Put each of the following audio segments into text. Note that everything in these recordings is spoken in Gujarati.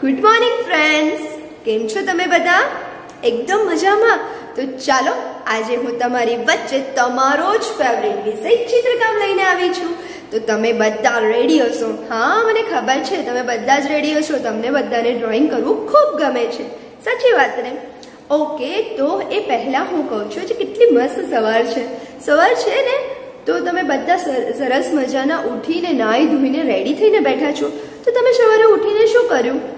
ગુડ મોર્નિંગ ફ્રેન્ડ્સ કેમ છો તમે બધા? એકદમ મજામાં. તો ચાલો, આજે હું તમારી વચ્ચે તમારો જ ફેવરેટ વિષય ચિત્રકામ લઈને આવી છું. તો તમે બધા રેડી હશો? હા, મને ખબર છે, તમે બધા જ રેડી હશો. તમને બધાને ડ્રોઈંગ કરવું ખૂબ ગમે છે. સાચી વાત ને? ઓકે તો એ પહેલા હું કહું છું કે કેટલી મસ્ત સવાર છે. સવાર છે ને? તો તમે બધા સર- સરસ મજાના ઉઠીને નાહી ધોઈને રેડી થઈને બેઠા છો. તો તમે સવારે ઉઠીને શું કર્યું?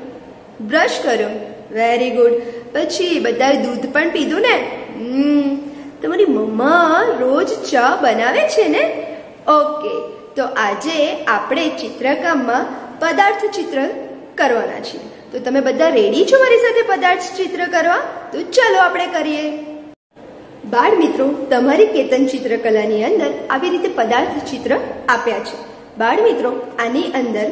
બ્રશ કર્યો વેરી ગુડ પછી બધાએ દૂધ પણ પીધું ને? તમારી મમ્મા રોજ ચા બનાવે છે ને? ઓકે તો આજે આપણે ચિત્રકામમાં પદાર્થ ચિત્ર કરવાના છીએ. તો તમે બધા રેડી છો મારી સાથે પદાર્થ ચિત્ર કરવા? તો ચલો આપણે કરીએ. બાળ મિત્રો, તમારી કેતન ચિત્રકલાની અંદર આવી રીતે પદાર્થ ચિત્ર આપ્યા છે. બાળ મિત્રો, આની અંદર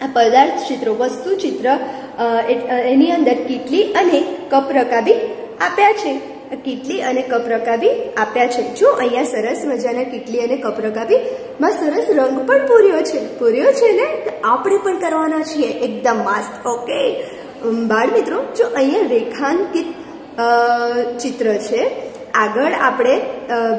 આ પદાર્થ ચિત્રો, વસ્તુ ચિત્ર એની અંદર કીટલી અને કપ રકાબી આપ્યા છે. કીટલી અને કપ રકાબી આપ્યા છે. જો અહીંયા સરસ મજાના કીટલી અને કપ રકાબી માં સરસ રંગ પણ પૂર્યો છે. પૂર્યો છે ને? આપણે પણ કરવાના છીએ. એકદમ મસ્ત. ઓકે બાળ મિત્રો જો અહીંયા રેખાંકિત ચિત્ર છે, આગળ આપણે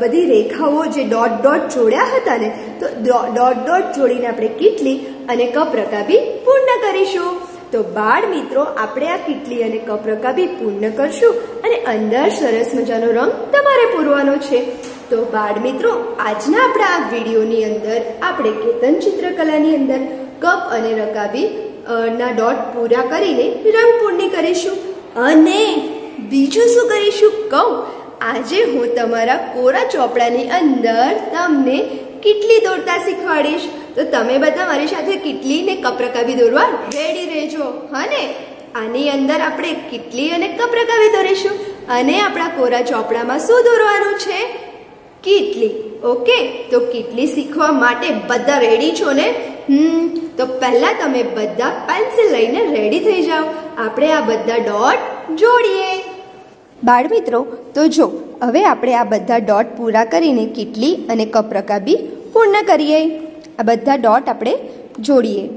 બધી રેખાઓ જે ડોટ ડોટ જોડ્યા હતા ને, તો ડોટ ડોટ જોડીને આપણે કીટલી અને કપ રકાબી પૂર્ણ કરીશું. તો બાળ મિત્રો, આપણે આ કીટલી અને કપ રકાબી પૂર્ણ કરશું અને અંદર સરસ મજાનો રંગ તમારે પૂરવાનો છે. તો બાળ મિત્રો, આજના આપણા આ વિડીયોની અંદર આપણે કેતન ચિત્રકલાની અંદર કપ અને રકાબી ના ડોટ પૂરા કરીને રંગ પૂર્ણ કરીશું. અને બીજું શું કરીશું? કહું. આજે હું તમારા કોરા ચોપડાની અંદર તમને કેટલી દોરતા શીખવાડીશ? તો તમે બધા મારી સાથે કેટલી ને કપરકાવી દોરવા રેડી રહેજો હને આની અંદર આપણે કિટલી અને કપરકાવી દોરીશું? અને આપણા કોરા ચોપડામાં શું દોરવાનું છે? કેટલી, ઓકે? તો કેટલી શીખવા માટે બધા રેડી છો ને? હમ, તો પહેલા તમે બધા પેન્સિલ લઈને રેડી થઈ જાઓ. આપણે આ બધા ડોટ જોડીએ. બાળ મિત્રો, તો જો, હવે આપણે આ બધા ડોટ પૂરા કરીને કેટલી અને કપરકાબી પૂર્ણ કરીએ. આ બધા ડોટ આપણે જોડીએ.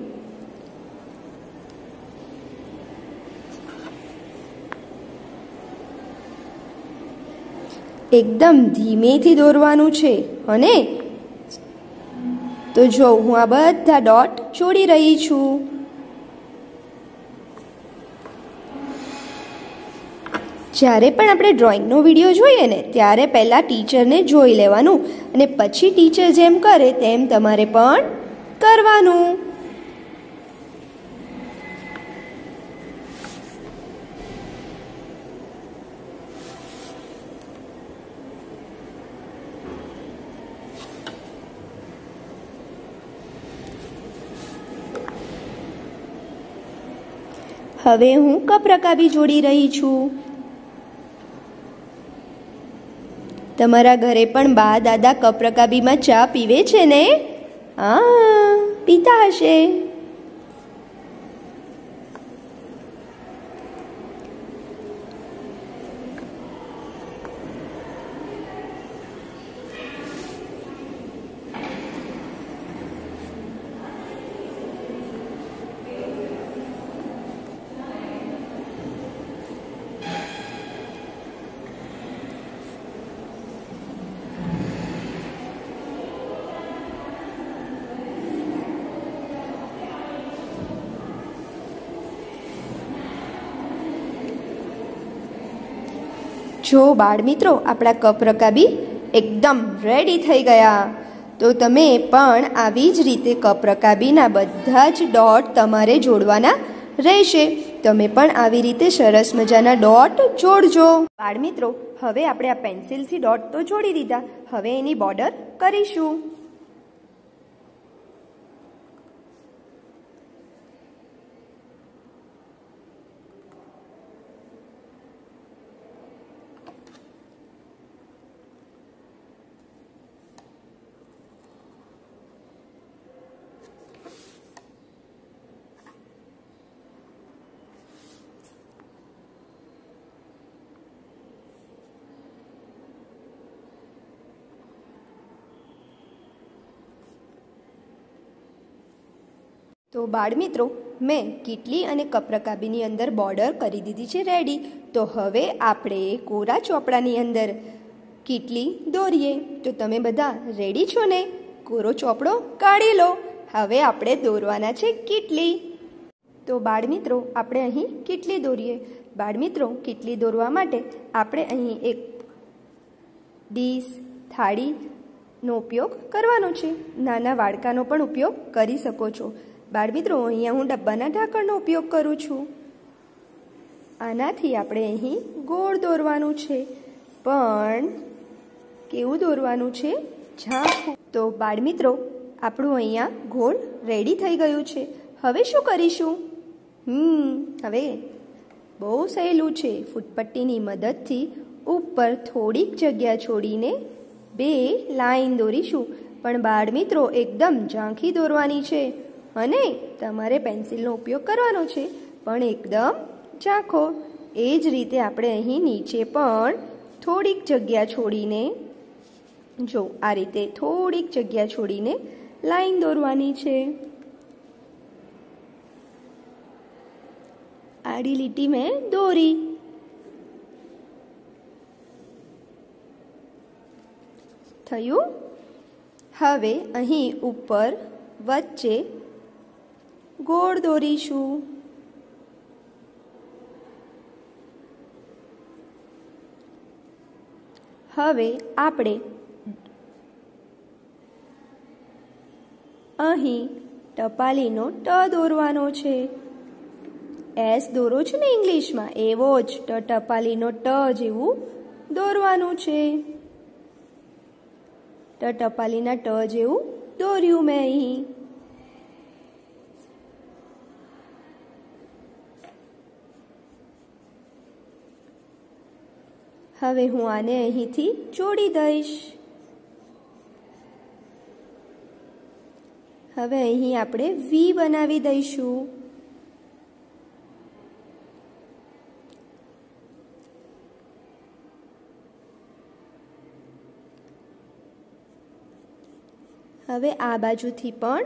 એકદમ ધીમેથી દોરવાનું છે, અને તો જો હું આ બધા ડોટ જોડી રહી છું. જ્યારે પણ આપણે ડ્રોઈંગનો વીડિયો જોઈએ ને, ત્યારે પહેલાં ટીચરને જોઈ લેવાનું અને પછી ટીચર જેમ કરે તેમ તમારે પણ કરવાનું. હવે હું કપ રકાબી જોડી રહી છું. તમારા ઘરે પણ બા દાદા કપ રકાબીમાં ચા પીવે છે ને? હા પીતા હશે. જો બાળ મિત્રો આપણા કપ રકાબી એકદમ રેડી થઈ ગયા, તો તમે પણ આવી જ રીતે કપ રકાબીના બધા જ ડોટ તમારે જોડવાના રહેશે. તમે પણ આવી રીતે સરસ મજાના ડોટ જોડજો. બાળ મિત્રો હવે આપણે આ પેન્સિલથી ડોટ તો જોડી દીધા. હવે એની બોર્ડર કરીશું. તો બાળમિત્રો, મેં કીટલી અને કપરકાબીની અંદર બોર્ડર કરી દીધી છે રેડી. તો હવે આપણે કોરા ચોપડાની અંદર કીટલી દોરીએ. તો તમે બધા રેડી છો ને? કોરો ચોપડો કાઢી લો. હવે આપણે દોરવાના છે કીટલી. તો બાળમિત્રો, આપણે અહીં કીટલી દોરીએ. બાળમિત્રો, કીટલી દોરવા માટે આપણે અહીં એક ડીશ થાળીનો ઉપયોગ કરવાનો છે. નાના વાડકાનો પણ ઉપયોગ કરી શકો છો. બાળમિત્રો અહીંયા હું ડબ્બાના ઢાંકણનો ઉપયોગ કરું છું. આનાથી આપણે અહીં ગોળ દોરવાનું છે. પણ કેવું દોરવાનું છે? ઝાંખું. તો બાળમિત્રો આપણું અહીંયા ગોળ રેડી થઈ ગયું છે. હવે શું કરીશું? હમ, હવે બહુ સહેલું છે. ફૂટપટ્ટીની મદદથી ઉપર થોડીક જગ્યા છોડીને બે લાઈન દોરીશું. પણ બાળમિત્રો એકદમ ઝાંખી દોરવાની છે. અને તમારે પેન્સિલનો ઉપયોગ કરવાનો છે. પણ એકદમ ચાખો. એ જ રીતે આપણે અહીં નીચે પણ થોડીક જગ્યા છોડીને, જો આ રીતે થોડીક જગ્યા છોડીને લાઈન દોરવાની છે. આડી લીટી મેં દોરી. થયું? હવે અહીં ઉપર વચ્ચે ગોળ દોરીશું. હવે આપણે અહીં ટપાલીનો ટ દોરવાનો છે. એસ દોરો છે ને ઇંગ્લિશમાં, એવો જ ટ ટપાલીનો ટ જેવું દોરવાનું છે. ટ ટપાલીના ટ જેવું દોર્યું મેં અહીં. હવે હું આને અહીંથી જોડી દઈશ. હવે અહીં આપણે વી બનાવી દઈશું. હવે આ બાજુથી પણ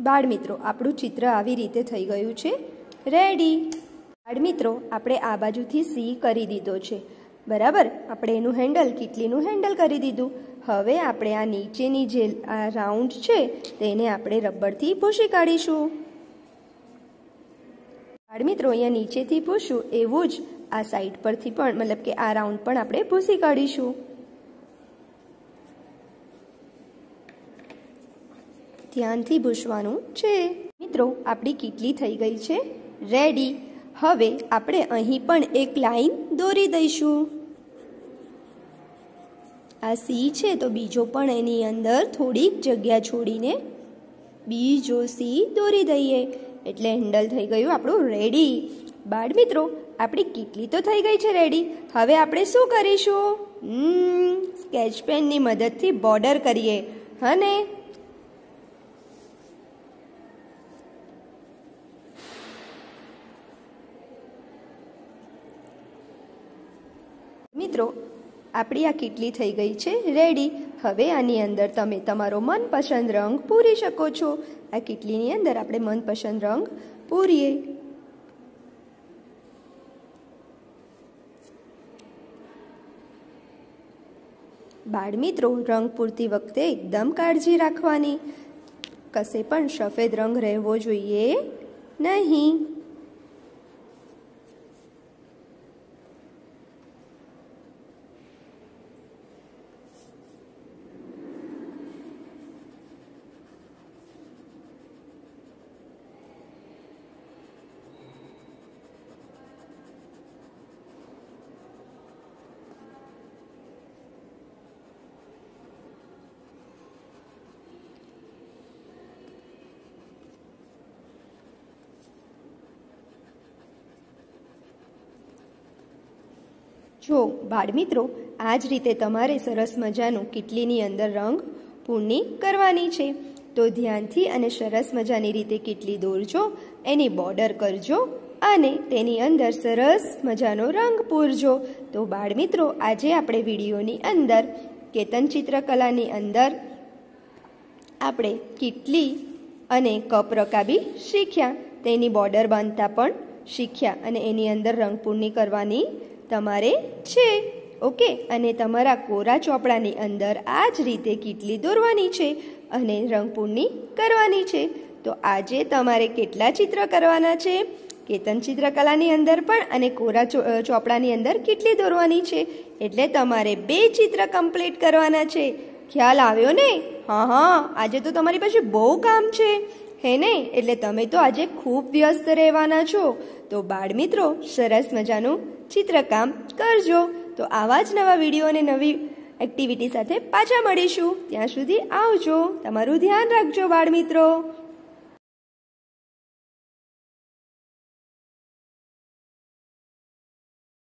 બાળમિત્રો, આપણું ચિત્ર આવી રીતે થઈ ગયું છે. રેડી બાળમિત્રો, આપણે આ બાજુથી સી કરી દીધો છે. બરાબર? આપણે એનું હેન્ડલ કીટલીનું હેન્ડલ કરી દીધું? હવે આપણે આ નીચેની જે આ રાઉન્ડ છે, તેને આપણે રબરથી ભૂસી કાઢીશું. બાળમિત્રો, અહીંયા નીચેથી ભૂસું એવું જ આ સાઈડ પરથી પણ, મતલબ કે આ રાઉન્ડ પણ આપણે ભૂસી કાઢીશું. ધ્યાનથી ભૂસવાનું છે. મિત્રો, આપણી કીટલી થઈ ગઈ છે. રેડી હવે આપણે અહીં પણ એક લાઈન દોરી દઈશું. આ સી છે તો બીજો પણ એની અંદર થોડીક જગ્યા છોડીને બીજો સી દોરી દઈએ. એટલે હેન્ડલ થઈ ગયું આપણું રેડી બાળ મિત્રો, આપણી કીટલી તો થઈ ગઈ છે રેડી હવે આપણે શું કરીશું? સ્કેચ પેનની મદદથી બોર્ડર કરીએ. હને મિત્રો આપણી આ કીટલી થઈ ગઈ છે. રેડી હવે આની અંદર તમે તમારો મનપસંદ રંગ પૂરી શકો છો. આ કીટલીની અંદર આપણે મનપસંદ રંગ પૂરીએ. બાળમિત્રો, રંગ પૂરતી વખતે એકદમ કાળજી રાખવાની. કશે પણ સફેદ રંગ રહેવો જોઈએ નહીં. જો બાળમિત્રો આ જ રીતે તમારે સરસ મજાનું કીટલીની અંદર રંગ પૂર્ણી કરવાની છે. તો ધ્યાનથી અને સરસ મજાની રીતે કીટલી દોરજો, એની બોર્ડર કરજો અને તેની અંદર સરસ મજાનો રંગ પૂરજો. તો બાળમિત્રો, આજે આપણે વિડીયોની અંદર કેતન ચિત્રકલાની અંદર આપણે કીટલી અને કપ રકાબી શીખ્યા. તેની બોર્ડર બાંધતા પણ શીખ્યા અને એની અંદર રંગપૂર્ણી કરવાની તમારે છે. ઓકે, અને તમારા કોરા ચોપડાની અંદર આ જ રીતે કેટલી દોરવાની છે અને રંગપૂર્ણી કરવાની છે. તો આજે તમારે કેટલા ચિત્ર કરવાના છે? કેતન ચિત્રકલાની અંદર પણ અને કોરા ચોપડાની અંદર કેટલી દોરવાની છે. એટલે તમારે બે ચિત્ર કમ્પ્લીટ કરવાના છે. ખ્યાલ આવ્યો ને? હા હા, આજે તો તમારી પાસે બહુ કામ છે. હે ને? એટલે તમે તો આજે ખૂબ વ્યસ્ત રહેવાના છો. તો બાળ મિત્રો સરસ મજાનું ચિત્રકામ કરજો. તો આવા જ નવા વીડિયો અને નવી એક્ટિવિટી સાથે પાછા મળીશું. ત્યાં સુધી આવજો. તમારું ધ્યાન રાખજો બાળ મિત્રો